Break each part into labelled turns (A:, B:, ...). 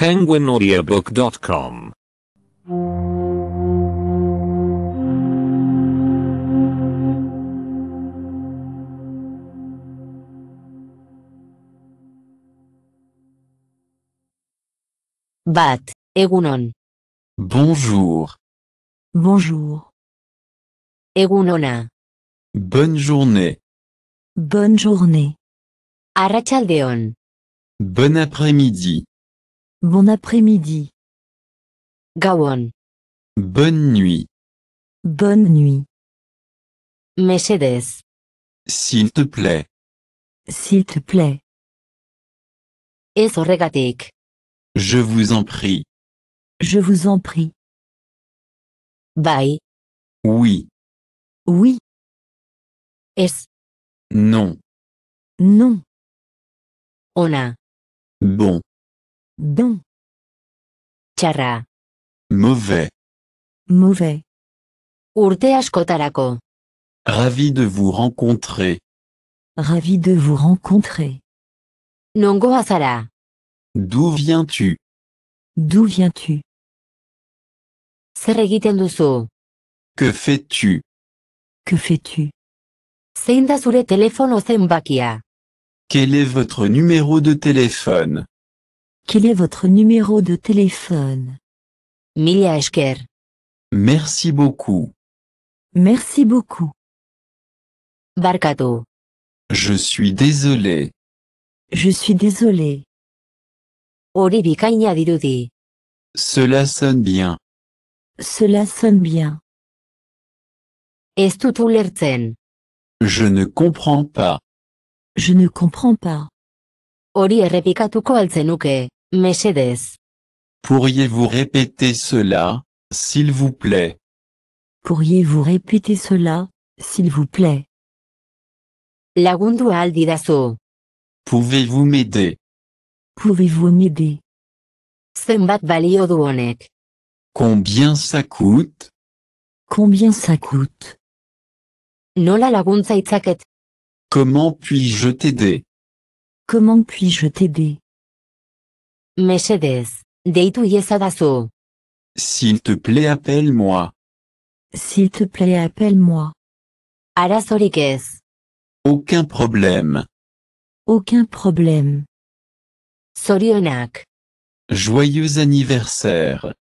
A: penguinaudiobook.com
B: Bat, egunon,
C: Bonjour.
D: Bonjour.
B: egunona,
C: Bonne journée.
D: Bonne journée.
B: arratsaldeon,
C: Bon après-midi.
D: Bon après-midi.
B: gauon,
C: Bonne nuit.
D: Bonne nuit.
B: mesedez,
C: S'il te plaît.
D: S'il te plaît.
B: ez horregatik,
C: Je vous en prie.
D: Je vous en prie.
B: bai,
C: Oui.
D: Oui.
B: ez,
C: Non.
D: Non.
B: ona,
C: Bon.
D: Bon.
B: txarra,
C: Mauvais.
D: Mauvais.
B: urte askotarako,
C: Ravi de vous rencontrer.
D: Ravi de vous rencontrer.
B: nongoa zara,
C: D'où viens-tu?
D: D'où viens-tu?
B: Zer egiten duzu,
C: Que fais-tu?
D: Que fais-tu?
B: Zein da zure telefono zenbakia,
C: Quel est votre numéro de téléphone?
D: Quel est votre numéro de téléphone?
B: Mila esker,
C: Merci beaucoup.
D: Merci beaucoup.
B: barkatu,
C: Je suis désolé.
D: Je suis désolé.
B: hori bikaina dirudi,
C: Cela sonne bien.
D: Cela sonne bien.
B: ez dut ulertzen,
C: Je ne comprends pas.
D: Je ne comprends pas.
B: hori errepikatuko altzenuke, mesedez,
C: Pourriez-vous répéter cela, s'il vous plaît?
D: Pourriez-vous répéter cela, s'il vous plaît?
B: Lagundu ahal didazu,
C: Pouvez-vous m'aider?
D: Pouvez-vous m'aider?
B: Zenbat balio du honek,
C: Combien ça coûte?
D: Combien ça coûte?
B: Nola laguntza itzaket,
C: Comment puis-je t'aider?
D: Comment puis-je t'aider?
B: Mesedez, deitu iezadazu,
C: S'il te plaît appelle-moi.
D: S'il te plaît, appelle-moi.
B: arazorik ez,
C: Aucun problème.
D: Aucun problème.
B: zorionak,
C: Joyeux anniversaire.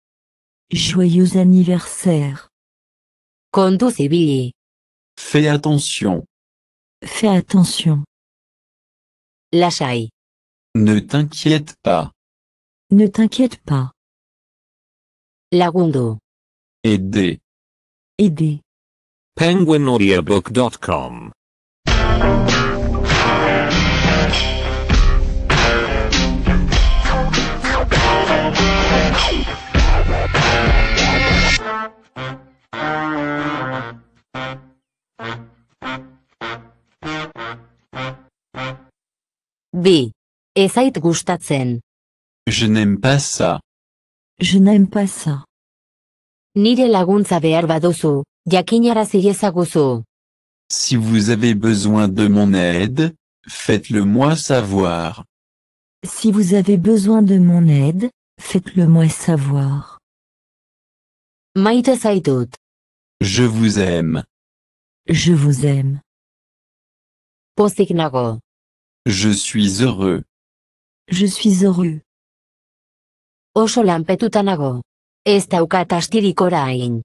D: Joyeux anniversaire.
B: kontu zibili,
C: Fais attention.
D: Fais attention.
B: lasai,
C: Ne t'inquiète pas.
D: Ne t'inquiète pas.
B: lagundu,
C: Aider.
D: Aider.
A: penguinaudiobook.com
B: bi, ez zait gustatzen,
C: Je n'aime pas ça.
D: Je n'aime pas ça.
B: nire laguntza behar baduzu, jakinarazi ezaguzu,
C: Si vous avez besoin de mon aide, faites-le moi savoir.
D: Si vous avez besoin de mon aide, faites-le moi savoir.
B: maite zaitut,
C: Je vous aime.
D: Je vous aime.
B: pozik nago,
C: Je suis heureux.
D: Je suis heureux.
B: Oso lanpetuta nago, ez daukat astirik orain,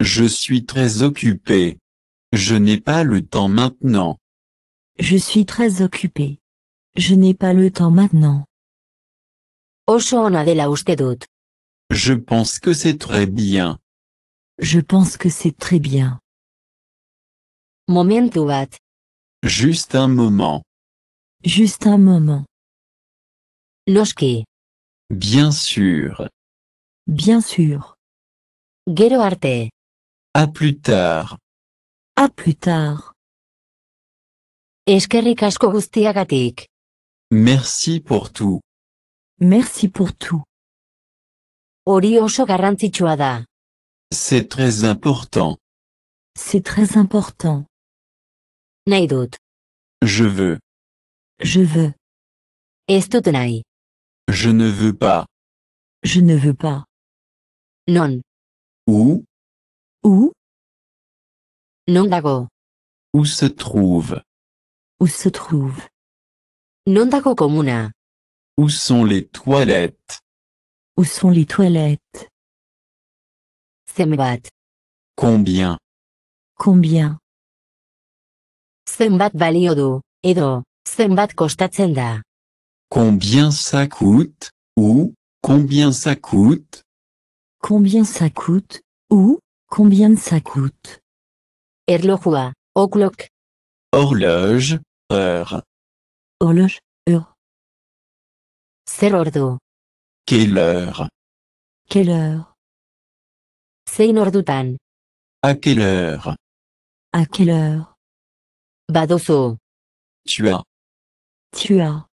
C: Je suis très occupé. Je n'ai pas le temps maintenant.
D: Je suis très occupé. Je n'ai pas le temps maintenant.
B: oso ona dela uste dut,
C: Je pense que c'est très bien.
D: Je pense que c'est très bien.
B: momentu bat,
C: Juste un moment.
D: Juste un moment.
B: noski,
C: Bien sûr.
D: Bien sûr.
B: gero arte,
C: À plus tard.
D: À plus tard.
B: eskerrik asko guztiagatik,
C: Merci pour tout.
D: Merci pour tout.
B: hori oso garrantzitsua da,
C: C'est très important.
D: C'est très important.
B: nahi dut,
C: Je veux.
D: Je veux.
B: ez dut nahi,
C: Je ne veux pas.
D: Je ne veux pas.
B: Non.
C: Où?
D: Où?
B: Non dago.
C: Où se trouve?
D: Où se trouve?
B: Non dago komuna.
C: Où sont les toilettes?
D: Où sont les toilettes?
B: Zenbat.
C: Combien?
D: Combien?
B: Zenbat balio du. Edo, zenbat kostatzen da.
C: Combien ça coûte Ou combien ça coûte?
D: Combien ça coûte Où Combien ça coûte?
B: Erlojua. O'clock.
C: Horloge, heure.
D: Horloge, heure.
B: Zer ordu.
C: Quelle heure?
D: Quelle heure?
B: Zein ordutan.
C: À quelle heure?
D: À quelle heure?
B: Baduzu.
C: Tu as
D: Tu as.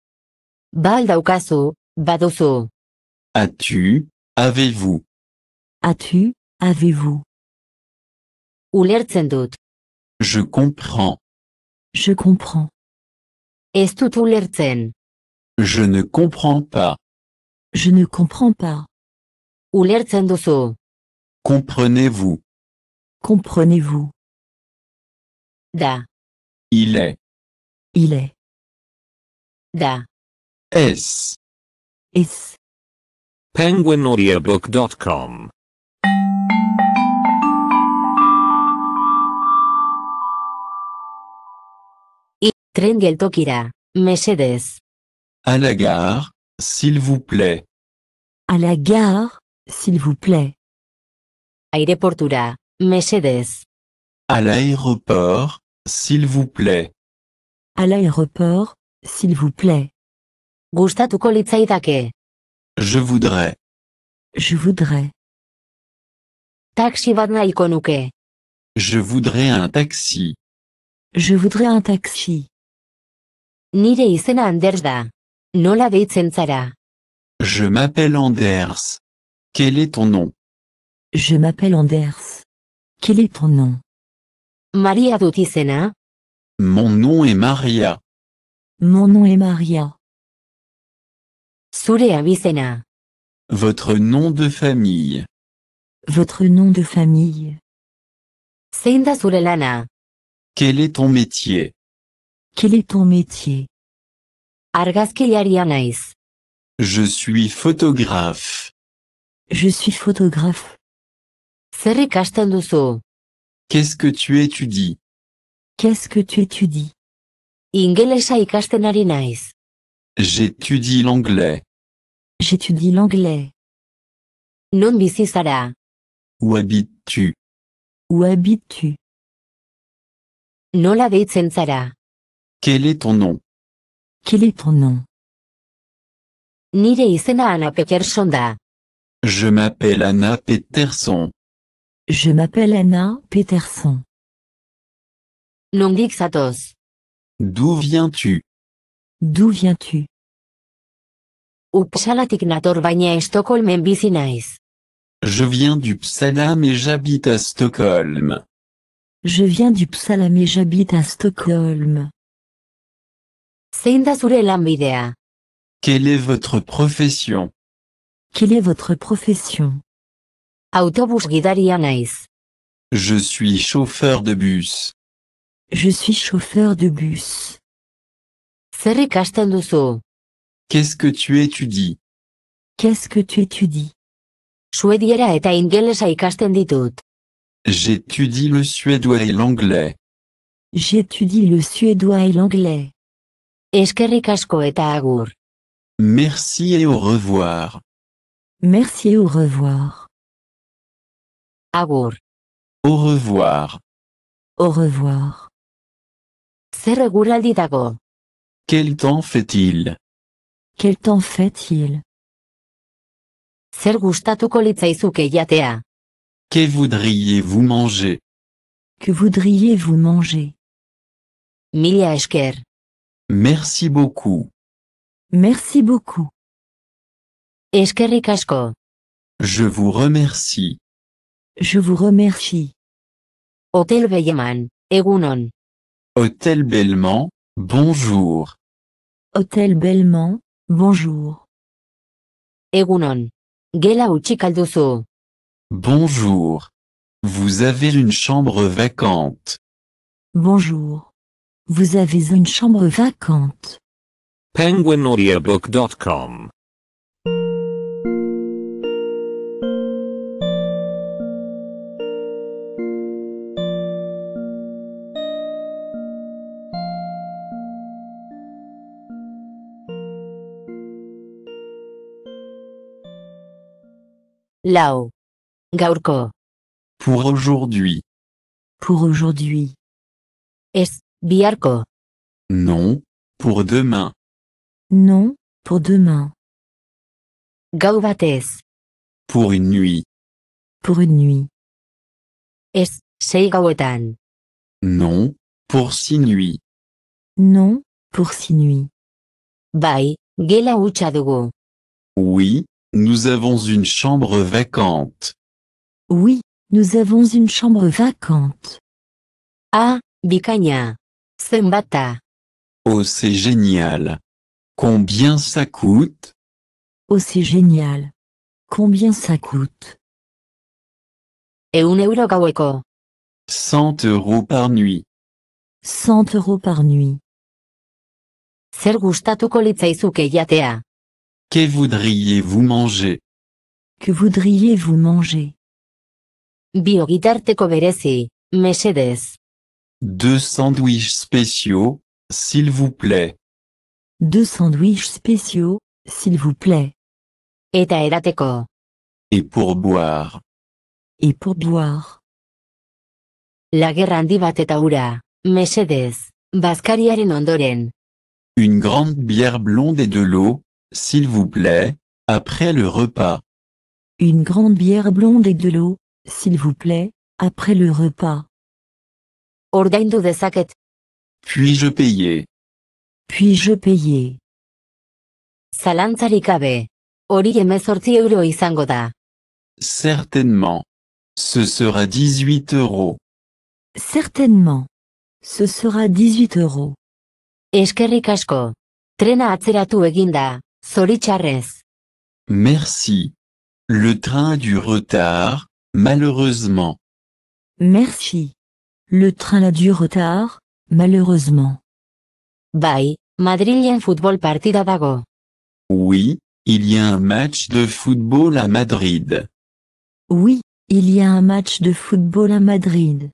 B: Ba al daukazu. Baduzu.
C: As-tu Avez-vous?
D: As-tu Avez-vous?
B: Ulertzen dut.
C: Je comprends.
D: Je comprends.
B: Ez dut ulertzen.
C: Je ne comprends pas.
D: Je ne comprends pas.
B: Ulertzen duzu.
C: Comprenez-vous?
D: Comprenez-vous
B: Da.
C: Il est.
D: Il est.
B: Da.
C: Est-ce
D: Est-ce
A: penguinaudiobook.com
B: Tren geltokira. Mesedez.
C: À la gare, s'il vous plaît.
D: À la gare, s'il vous plaît.
B: Aireportura. Mesedez.
C: À l'aéroport, s'il vous plaît.
D: À l'aéroport, s'il vous plaît.
B: Gustatuko litzaidake.
C: Je voudrais.
D: Je voudrais.
B: Taxi bat nahiko nuke.
C: Je voudrais un taxi.
D: Je voudrais un taxi.
B: Nire izena Anders da. Nola deitzen zara?
C: Je m'appelle Anders. Quel est ton nom?
D: Je m'appelle Anders. Quel est ton nom?
B: Maria dut izena?
C: Mon nom est Maria.
D: Mon nom est Maria.
B: Zure abizena.
C: Votre nom de famille.
D: Votre nom de famille.
B: Zein da zure lana?
C: Quel est ton métier?
D: Quel est ton métier?
B: Argazkilaria naiz.
C: Je suis photographe.
D: Je suis photographe.
B: Zer ikasten duzu?
C: Qu'est-ce que tu étudies?
D: Qu'est-ce que tu étudies?
B: Ingelesa ikasten ari naiz.
C: J'étudie l'anglais.
D: J'étudie l'anglais.
B: Non bizi zara?
C: Où habites-tu?
D: Où habites-tu?
B: Nola deitzen zara?
C: Quel est ton nom?
D: Quel est ton nom?
B: Nire izena Anna Peterson da.
C: Je m'appelle Anna Peterson.
D: Je m'appelle Anna Peterson.
B: Nondik zatoz?
C: D'où viens-tu?
D: D'où viens-tu?
C: Je viens du Psalam et j'habite à Stockholm.
D: Je viens du Psalam et j'habite à Stockholm.
C: Quelle est votre profession?
D: Quelle est votre profession?
B: Autobus.
C: Je suis chauffeur de bus.
D: Je suis chauffeur de bus.
B: Zer ikasten duzu?
C: Qu'est-ce que tu étudies?
D: Qu'est-ce que tu étudies?
B: Suediera eta ingelesa ikasten ditut.
C: J'étudie le suédois et l'anglais.
D: J'étudie le suédois et l'anglais.
B: Eskerrik asko eta agur.
C: Merci et au revoir.
D: Merci et au revoir.
B: Agur.
C: Au revoir.
D: Au revoir.
B: Zer eguraldi dago?
C: Quel temps fait-il?
D: Quel temps fait-il?
B: Zer gustatuko litzaizuke jatea?
C: Que voudriez-vous manger?
D: Que voudriez-vous manger?
B: Mila esker.
C: Merci beaucoup.
D: Merci beaucoup.
B: Eskerrik asko.
C: Je vous remercie.
D: Je vous remercie.
B: Hotel Beyeman. Egunon.
C: Hôtel Belmont, bonjour.
D: Hôtel Belmont, bonjour.
B: Egunon. Gela utxik alduzu.
C: Bonjour. Vous avez une chambre vacante.
D: Bonjour. Vous avez une chambre vacante.
A: penguinaudiobook.com
B: Lau. Gaurko.
C: Pour aujourd'hui.
D: Pour aujourd'hui.
B: Ez, biharko.
C: Non. Pour demain.
D: Non, pour demain.
B: Gau batez.
C: Pour une nuit.
D: Pour une nuit.
B: Ez, sei gauetan.
C: Non. Pour six nuits.
D: Non, pour six nuits.
B: Bai, gela dugu.
C: Oui. Nous avons une chambre vacante.
D: Oui, nous avons une chambre vacante.
B: Ah, bikaina. Zenbata.
C: Oh c'est génial. Combien ça coûte?
D: Oh, c'est génial. Combien ça coûte?
B: Eun euro gaueko.
C: 100 euros par nuit.
D: 100 euros par nuit.
B: Zer gustatuko litzaizuke jatea.
C: Que voudriez-vous manger?
D: Que voudriez-vous manger?
B: Biogitarteko berezi. Mesedez.
C: Deux sandwichs spéciaux, s'il vous plaît.
D: Deux sandwichs spéciaux, s'il vous plaît.
B: Eta edateko.
C: Et pour boire.
D: Et pour boire.
B: Lager handi bat eta ura. Mesedez. Bazkariaren ondoren.
C: Une grande bière blonde et de l'eau, s'il vous plaît, après le repas.
D: Une grande bière blonde et de l'eau, s'il vous plaît, après le repas.
B: Ordaindu dezaket.
C: Puis-je payer?
D: Puis-je payer?
B: Zalantzarik gabe. Hori emezortzi euro izango da.
C: Certainement. Ce sera 18 euros.
D: Certainement. Ce sera 18 euros.
B: Eskerrik asko. Trena atzeratu eginda. Zoritxarrez.
C: Merci. Le train a du retard, malheureusement.
D: Merci. Le train a du retard, malheureusement.
B: Bai, Madrilen futbol partida dago.
C: Oui, il y a un match de football à Madrid.
D: Oui, il y a un match de football à Madrid.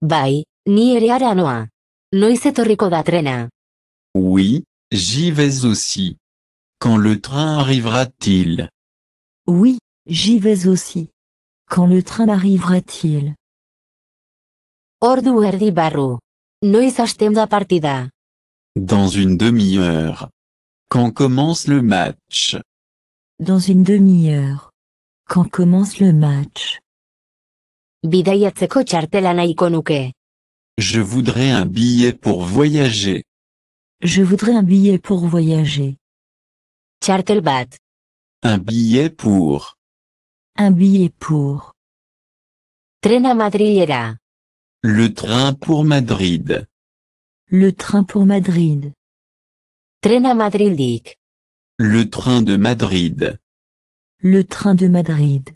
B: Bai, ni ere ara noa. Noiz etorriko da trena.
C: Oui, j'y vais aussi. Quand le train arrivera-t-il?
D: Oui, j'y vais aussi. Quand le train arrivera-t-il?
B: Ordu erdi barru. Noiz hasten da partida.
C: Dans une demi-heure. Quand commence le match?
D: Dans une demi-heure. Quand commence le match?
B: Bidaiatzeko txartela nahiko nuke.
C: Je voudrais un billet pour voyager.
D: Je voudrais un billet pour voyager.
B: Txartel bat.
C: Un billet pour.
D: Un billet pour.
B: Trena Madrilera.
C: Le train pour Madrid.
D: Le train pour Madrid.
B: Trena Madrildik.
C: Le train de Madrid.
D: Le train de Madrid.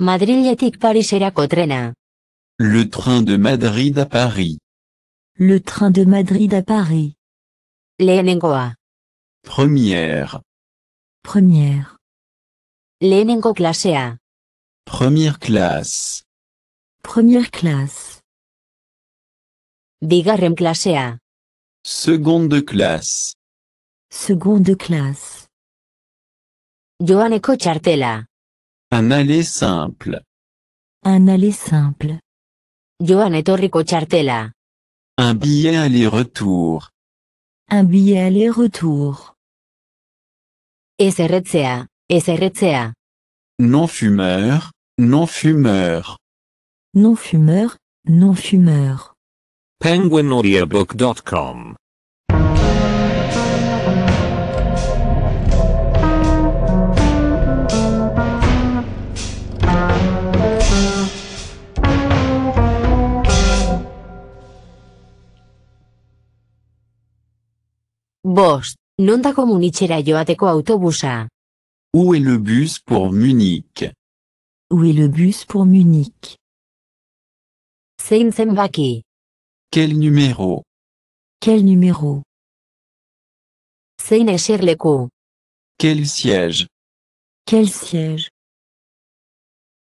B: Madriletik Pariserako trena.
C: Le train de Madrid à Paris.
D: Le train de Madrid à Paris.
B: Lehenengoa.
C: Première.
D: Première.
B: Lehenengo klasea.
C: Première classe.
D: Première classe.
B: Bigarren klasea.
C: Seconde classe.
D: Seconde classe.
B: Joaneko txartela.
C: Un aller simple.
D: Un aller simple.
B: Joan etorriko txartela.
C: Un billet aller-retour.
D: Un billet aller-retour.
B: Ez erretzea, ez erretzea.
C: Non-fumeur, non-fumeur.
D: Non-fumeur, non-fumeur.
A: penguinaudiobook.com
B: Bost, non da komunitxera joateko autobusa.
C: Où est le bus pour Munich?
D: Où est le bus pour Munich?
B: Zein zenbaki.
C: Quel numéro?
D: Quel numéro?
B: Zein eserleku.
C: Quel siège?
D: Quel siège?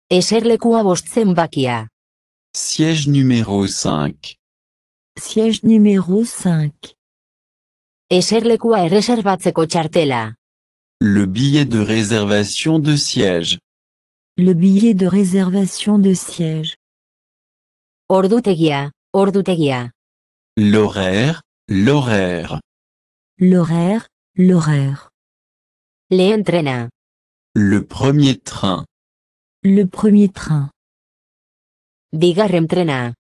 B: Eserlekua bost zenbakia.
C: Siège numéro 5.
D: Siège numéro 5.
B: Eserlekua erreserbatzeko txartela.
C: Le billet de réservation de siège.
D: Le billet de réservation de siège.
B: Ordutegia, ordutegia.
C: L'horaire, l'horaire.
D: L'horaire, l'horaire.
B: Lehen trena.
C: Le premier train.
D: Le premier train.
B: Bigarren trena.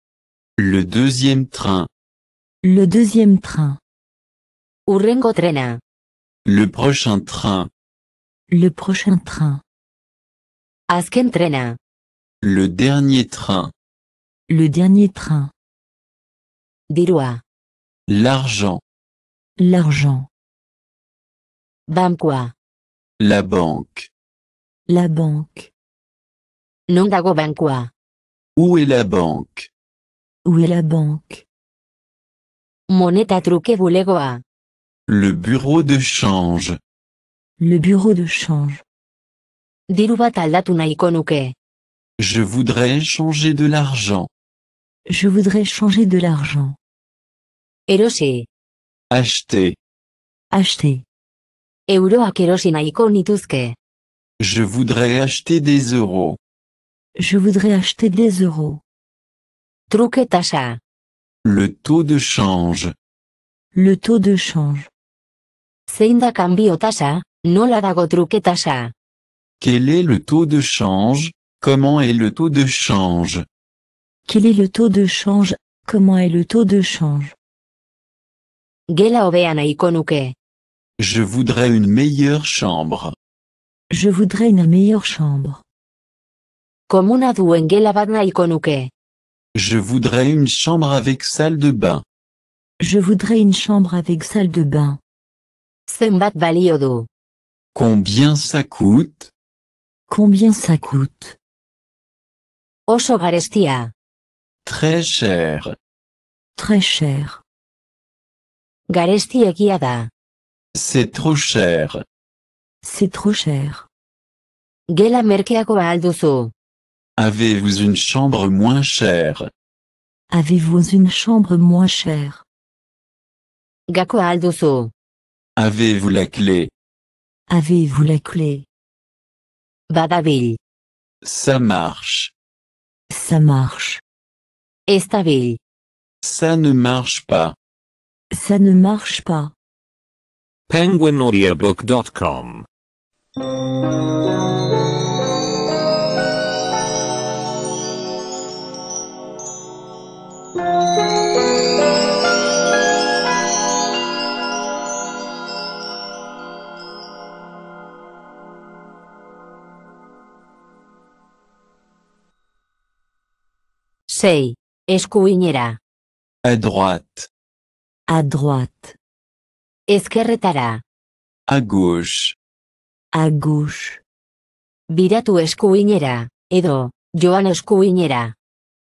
C: Le deuxième train.
D: Le deuxième train.
B: Urrengo trena.
C: Le prochain train.
D: Le prochain train.
B: Azken trena.
C: Le dernier train.
D: Le dernier train.
B: Dirua.
C: L'argent.
D: L'argent.
B: Bankua.
C: La banque.
D: La banque.
B: Non dago bankua.
C: Où est la banque?
D: Où est la banque?
B: Moneta truke bulegoa.
C: Le bureau de change.
D: Le bureau de change.
B: Diru bat aldatu nahiko nuke.
C: Je voudrais changer de l'argent.
D: Je voudrais changer de l'argent.
B: Erosi.
C: Acheter.
D: Acheter.
B: Euroak erosi nahiko nituzke.
C: Je voudrais acheter des euros.
D: Je voudrais acheter des euros.
B: Truke tasa.
C: Le taux de change.
D: Le taux de change.
B: Zein da kanbio tasa, nola dago truke tasa?
C: Quel est le taux de change? Comment est le taux de change?
D: Quel est le taux de change? Comment est le taux de change?
B: Gela hobea nahiko nuke.
C: Je voudrais une meilleure chambre.
D: Je voudrais une meilleure chambre.
B: Komuna duen gela bat nahiko nuke.
C: Je voudrais une chambre avec salle de bain.
D: Je voudrais une chambre avec salle de bain.
B: Zenbat balio du.
C: Combien ça coûte?
D: Combien ça coûte?
B: Oso garestia.
C: Très cher.
D: Très cher.
B: Garesti egia da.
C: C'est trop cher.
D: C'est trop cher.
B: Gela merkeako.
C: Avez-vous une chambre moins chère?
D: Avez-vous une chambre moins chère?
B: Gako.
C: Avez-vous la clé?
D: Avez-vous la clé?
B: Badabil.
C: Ça marche.
D: Ça marche.
B: Estabil.
C: Ça ne marche pas.
D: Ça ne marche pas.
A: penguinaudiobook.com
B: Sei. Eskuinera.
C: À droite.
D: À droite.
B: Ezkerretara.
C: À gauche.
D: À gauche.
B: Biratu eskuinera. Edo, joan eskuinera.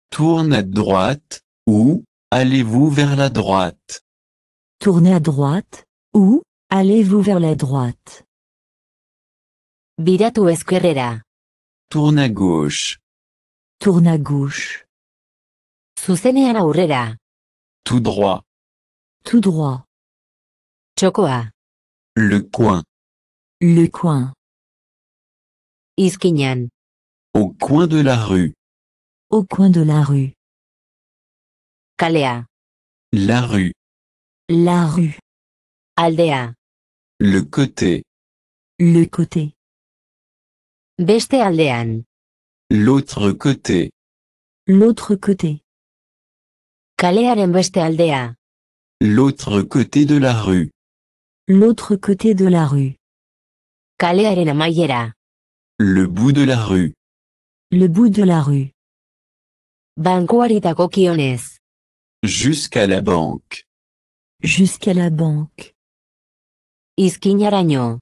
C: Tourne à droite, ou, allez-vous vers la droite?
D: Tournez à droite. Ou, allez-vous vers la droite?
B: Biratu ezkerrera.
C: Tourne à gauche.
D: Tourne à gauche.
B: Zuzenean aurrera.
C: Tout droit.
D: Tout droit.
B: Txokoa.
C: Le coin.
D: Le coin.
B: Izkinan.
C: Au coin de la rue.
D: Au coin de la rue.
B: Kalea.
C: La rue.
D: La rue.
B: Aldea.
C: Le côté.
D: Le côté.
B: Beste aldean.
C: L'autre côté.
D: L'autre côté.
B: Kalearen beste aldea.
C: L'autre côté de la rue.
D: L'autre côté de la rue.
B: Kalearen amaiera.
C: Le bout de la rue.
D: Le bout de la rue.
B: Bankuari dagokionez.
C: Jusqu'à la banque.
D: Jusqu'à la banque.
B: Izkinaraino.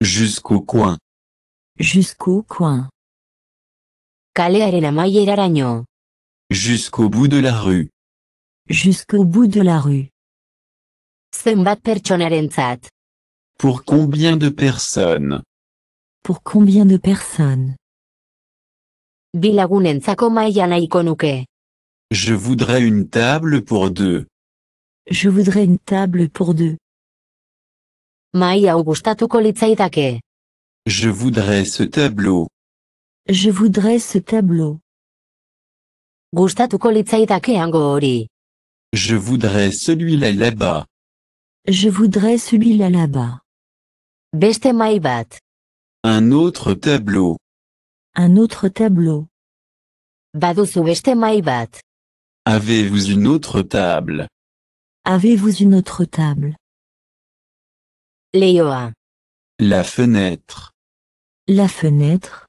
C: Jusqu'au coin.
D: Jusqu'au coin.
B: Kalearen amaieraraino.
C: Jusqu'au bout de la rue.
D: Jusqu'au bout de la rue.
B: Zenbat pertsonarentzat.
C: Pour combien de personnes?
D: Pour combien de personnes?
B: Bi lagunentzako maila nahiko nuke.
C: Je voudrais une table pour deux.
D: Je voudrais une table pour deux.
B: Mahai hau gustatuko litzaidake.
C: Je voudrais ce tableau.
D: Je voudrais ce tableau.
B: Gustatuko litzaidake hango hori.
C: Je voudrais celui-là là-bas.
D: Je voudrais celui-là là-bas.
B: Beste bat.
C: Un autre tableau.
D: Un autre tableau.
B: Baduzu beste bat.
C: Avez-vous une autre table?
D: Avez-vous une autre table?
B: Leioa.
C: La fenêtre.
D: La fenêtre.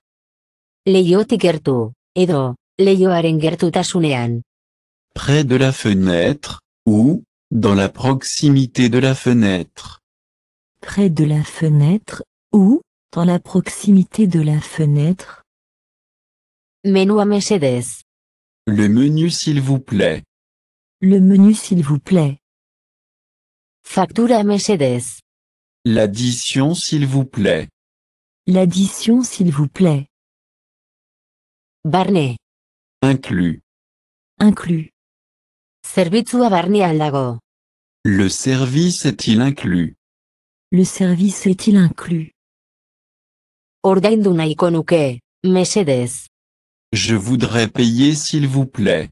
B: Leiotik gertu. Edo, leioaren gertutasunean.
C: Près de la fenêtre, ou, dans la proximité de la fenêtre.
D: Près de la fenêtre, ou, dans la proximité de la fenêtre.
B: Menua mesedez.
C: Le menu s'il vous plaît.
D: Le menu s'il vous plaît.
B: Faktura mesedez.
C: L'addition s'il vous plaît.
D: L'addition s'il vous plaît.
B: Barne.
C: Inclus.
D: Inclus.
B: Zerbitzua barnean dago?
C: Le service est-il inclus?
D: Le service est-il inclus?
B: Ordaindu nahiko nuke. Mesedez.
C: Je voudrais payer s'il vous plaît.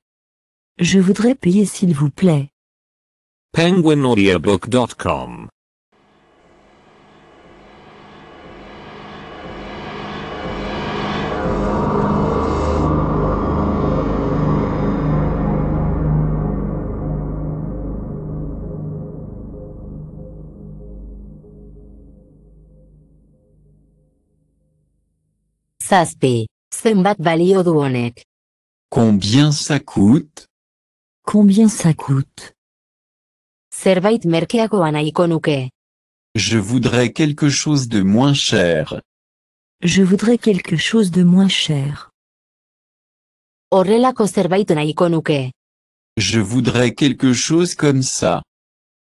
D: Je voudrais payer s'il vous plaît.
A: penguinaudiobook.com
B: Zazpi. Zenbat balio du honek?
C: Combien ça coûte?
D: Combien ça coûte?
B: Zerbait merkeagoa nahiko nuke.
C: Je voudrais quelque chose de moins cher.
D: Je voudrais quelque chose de moins cher.
B: Horrelako zerbait nahiko nuke.
C: Je voudrais quelque chose comme ça.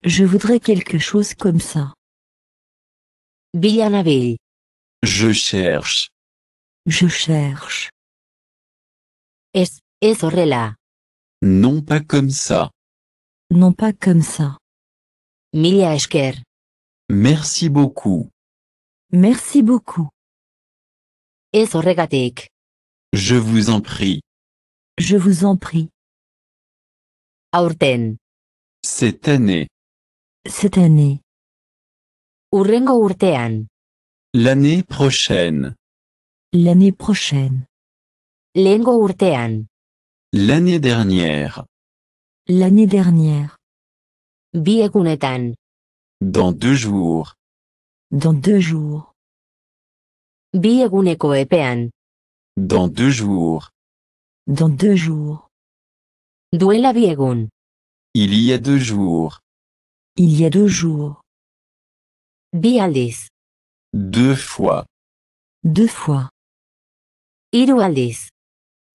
D: Je voudrais quelque chose comme ça.
B: Bila nabil.
C: Je cherche.
D: Je cherche.
B: Ez horrela.
C: Non pas comme ça.
D: Non pas comme ça.
B: Mila esker.
C: Merci beaucoup.
D: Merci beaucoup.
B: Ez horregatik.
C: Je vous en prie.
D: Je vous en prie.
B: Aurten.
C: Cette année.
D: Cette année.
B: Urrengo urtean.
C: L'année prochaine.
D: L'année prochaine.
B: Urtean.
C: L'année dernière.
D: L'année dernière.
B: Bi egunetan.
C: Dans deux jours.
D: Dans deux jours.
B: Bi eguneko epean.
C: Dans deux jours.
D: Dans deux jours.
B: Duela bi egun.
C: Il y a deux jours.
D: Il y a deux jours.
B: Bi aldiz.
C: Deux fois.
D: Deux fois.
B: Hiru aldiz.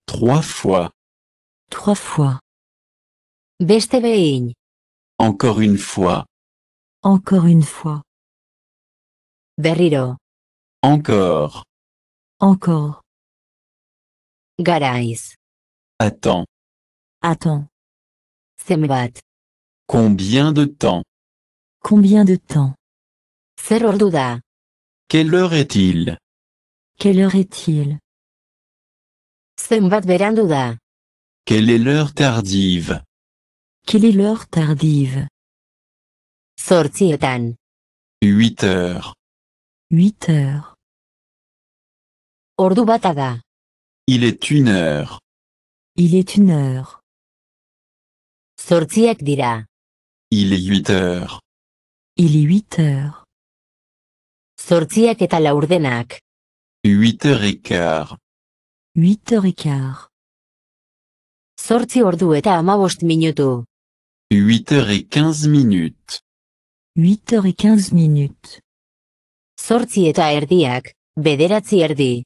C: Trois fois.
D: Trois fois.
B: Beste behin.
C: Encore une fois.
D: Encore une fois.
B: Berriro.
C: Encore.
D: Encore.
B: Garaiz.
C: Attends.
D: Attends.
B: Zenbat.
C: Combien de temps?
D: Combien de temps?
B: Zer.
C: Quelle heure est-il?
D: Quelle heure est-il?
B: Zenbat berandu da.
C: Quelle est l'heure tardive?
D: Quelle est l'heure tardive?
B: Zortzietan.
C: Huit heures.
D: Huit heures.
B: Ordu bata da.
C: Il est une heure.
D: Il est une heure.
B: Zortziak dira.
C: Il est huit heures.
D: Il est huit heures.
B: Zortziak eta laurdenak.
C: Huit heures et quart.
D: Huit heures et quart.
B: Zortzi ordu eta amabost minutu.
C: Huit heures et quinze minutes.
D: Huit heures et quinze minutes.
B: Zortzi eta erdiak. Bederatzi erdi.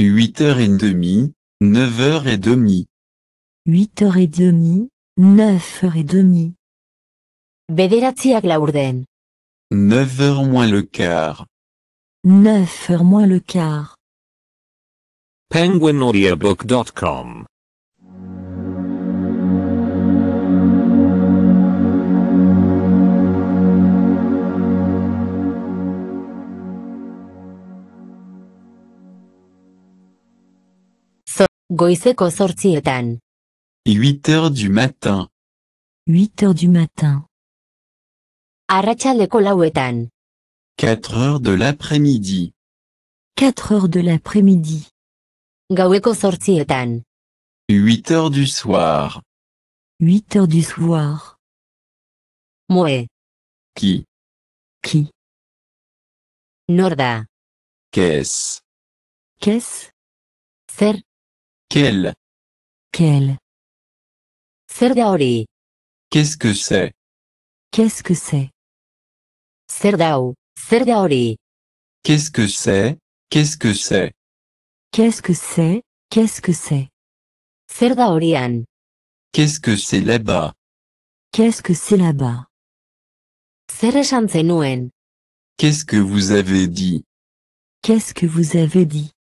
C: 8 heures et demie, 9 heures et demie.
D: 8 heures et demie, 9 heures et demie.
B: Bederatziak laurden.
C: 9 heures moins le quart.
D: 9 heures moins le quart.
A: penguinaudiobook.com
B: Goizeko zortzietan.
C: 8 heures du matin.
D: 8 heures du matin.
B: Arratsaldeko lauetan.
C: 4 heures de l'après-midi.
D: 4 heures de l'après-midi.
B: Gaueko zortzietan.
C: 8 heures du soir.
D: 8 heures du soir.
B: Moe.
C: Qui?
D: Qui?
B: Norda.
C: Qu'est-ce?
D: Qu'est-ce?
B: Zer.
C: Quel?
D: Quel?
B: Zer da hori.
C: Qu'est-ce que c'est?
D: Qu'est-ce que c'est?
B: Zer dau. Zer da hori.
C: Qu'est-ce que c'est? Qu'est-ce que c'est?
D: Qu'est-ce que c'est? Qu'est-ce que c'est?
B: Zer da horian.
C: Qu'est-ce que c'est là-bas?
D: Qu'est-ce que c'est là-bas?
B: Zer esan zenuen.
C: Qu'est-ce que vous avez dit?
D: Qu'est-ce que vous avez dit?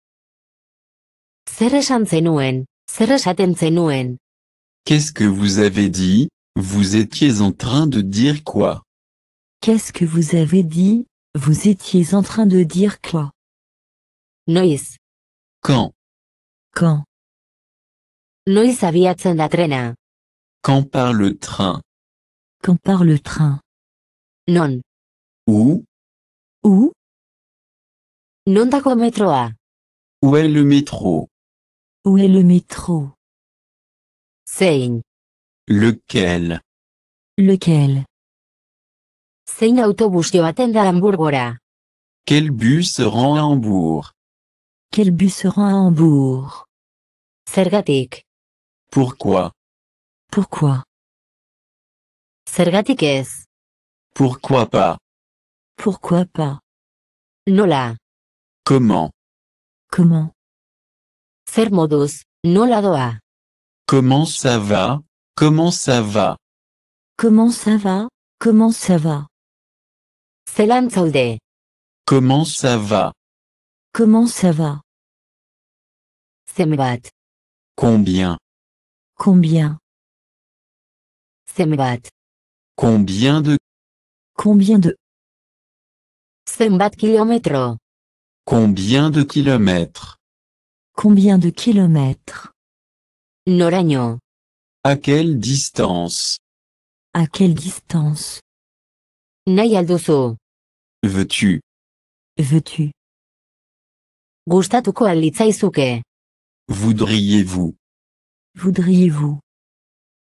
B: Zer esan zenuen. Zer esaten zenuen.
C: Qu'est-ce que vous avez dit? Vous étiez en train de dire quoi?
D: Qu'est-ce que vous avez dit? Vous étiez en train de dire quoi?
B: Noiz.
C: Quand?
D: Quand?
B: Noiz abiatzen da trena.
C: Quand part le train?
D: Quand part le train?
B: Non.
C: Où?
D: Où?
B: Nondako metroa.
C: Où est le métro?
D: Où est le métro?
B: Zein.
C: Lequel?
D: Lequel?
B: Zein autobus joaten da Hamburgora.
C: Quel bus se rend à Hambourg?
D: Quel bus se rend à Hambourg
B: Zergatik.
C: Pourquoi?
D: Pourquoi?
B: Zergatik ez.
C: Pourquoi pas?
D: Pourquoi pas?
B: Nola.
C: Comment?
D: Comment?
B: Zer moduz. Nola doa?
C: Comment ça va? Comment ça va?
D: Comment ça va? Comment ça va?
B: Zelan zaude.
C: Comment ça va?
D: Comment ça va?
B: Zenbat.
C: Combien?
D: Combien?
B: Zenbat.
C: Combien de?
D: Combien de?
B: Zenbat kilometro.
C: Combien de kilomètres?
D: Combien de kilomètres?
B: Noraino.
C: À quelle distance?
D: À quelle distance?
B: Nahi alduzu.
C: Veux-tu?
D: Veux-tu?
B: Gustatuko al litzaizuke.
C: Voudriez-vous?
D: Voudriez-vous?